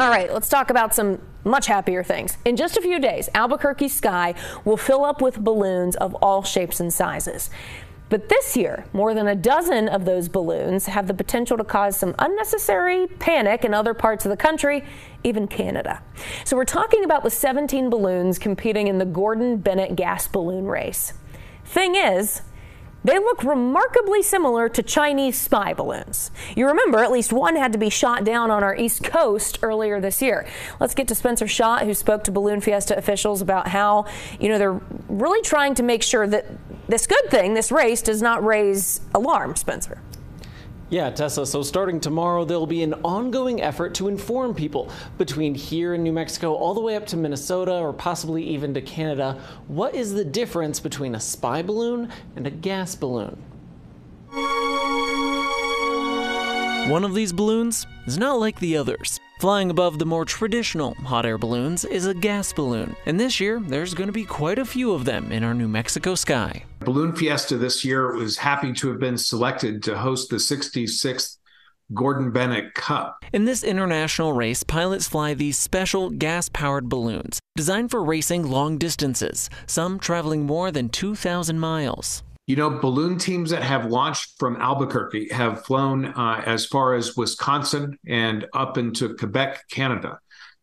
All right, let's talk about some much happier things. In just a few days, Albuquerque sky will fill up with balloons of all shapes and sizes. But this year, more than a dozen of those balloons have the potential to cause some unnecessary panic in other parts of the country, even Canada. So we're talking about the 17 balloons competing in the Gordon Bennett gas balloon race. Thing is, they look remarkably similar to Chinese spy balloons. You remember at least one had to be shot down on our east coast earlier this year. Let's get to Spencer Schacht, who spoke to Balloon Fiesta officials about how, you know, they're really trying to make sure that this good thing, this race, does not raise alarm, Spencer. Yeah, Tessa, so starting tomorrow, there'll be an ongoing effort to inform people between here in New Mexico all the way up to Minnesota or possibly even to Canada. What is the difference between a spy balloon and a gas balloon? One of these balloons is not like the others. Flying above the more traditional hot air balloons is a gas balloon, and this year there's going to be quite a few of them in our New Mexico sky. Balloon Fiesta this year was happy to have been selected to host the 66th Gordon Bennett Cup. In this international race, pilots fly these special gas powered balloons designed for racing long distances, some traveling more than 2,000 miles. You know, balloon teams that have launched from Albuquerque have flown uh, as far as Wisconsin and up into Quebec, Canada.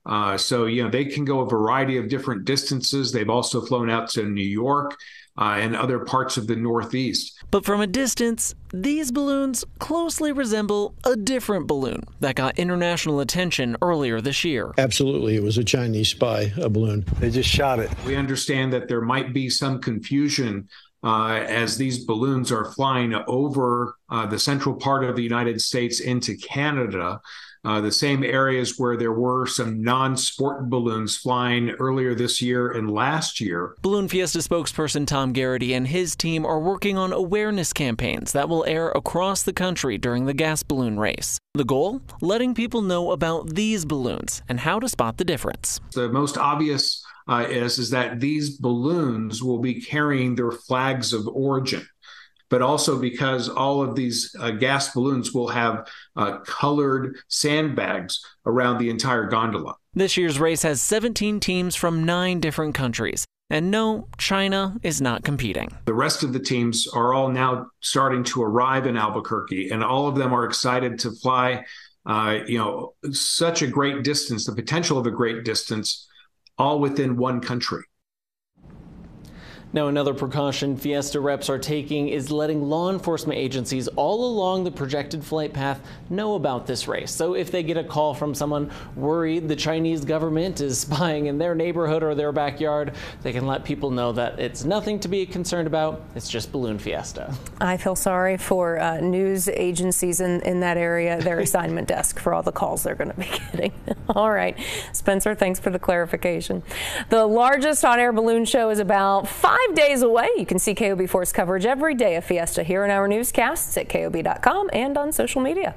Uh, so, you know, they can go a variety of different distances. They've also flown out to New York uh, and other parts of the Northeast. But from a distance, these balloons closely resemble a different balloon that got international attention earlier this year. Absolutely. It was a Chinese spy a balloon. They just shot it. We understand that there might be some confusion Uh, as these balloons are flying over uh, the central part of the United States into Canada. Uh, the same areas where there were some non sport balloons flying earlier this year and last year. Balloon Fiesta spokesperson Tom Garrity and his team are working on awareness campaigns that will air across the country during the gas balloon race. The goal? Letting people know about these balloons and how to spot the difference. The most obvious uh, is, is that these balloons will be carrying their flags of origin but also because all of these uh, gas balloons will have uh, colored sandbags around the entire gondola. This year's race has 17 teams from nine different countries. And no, China is not competing. The rest of the teams are all now starting to arrive in Albuquerque, and all of them are excited to fly, uh, you know, such a great distance, the potential of a great distance all within one country. Now, another precaution Fiesta reps are taking is letting law enforcement agencies all along the projected flight path know about this race. So if they get a call from someone worried the Chinese government is spying in their neighborhood or their backyard, they can let people know that it's nothing to be concerned about. It's just Balloon Fiesta. I feel sorry for uh, news agencies in, in that area, their assignment desk for all the calls they're going to be getting. all right. Spencer, thanks for the clarification. The largest hot air balloon show is about five five days away. You can see KOB 4's coverage every day of Fiesta here in our newscasts at KOB.com and on social media.